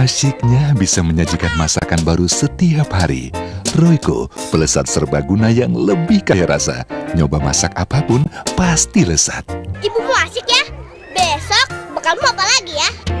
Asyiknya bisa menyajikan masakan baru setiap hari. Royco, pelesat serbaguna yang lebih kaya rasa. Nyoba masak apa pun, pasti lesat. Ibumu asik ya? Besok bekalmu apa lagi ya?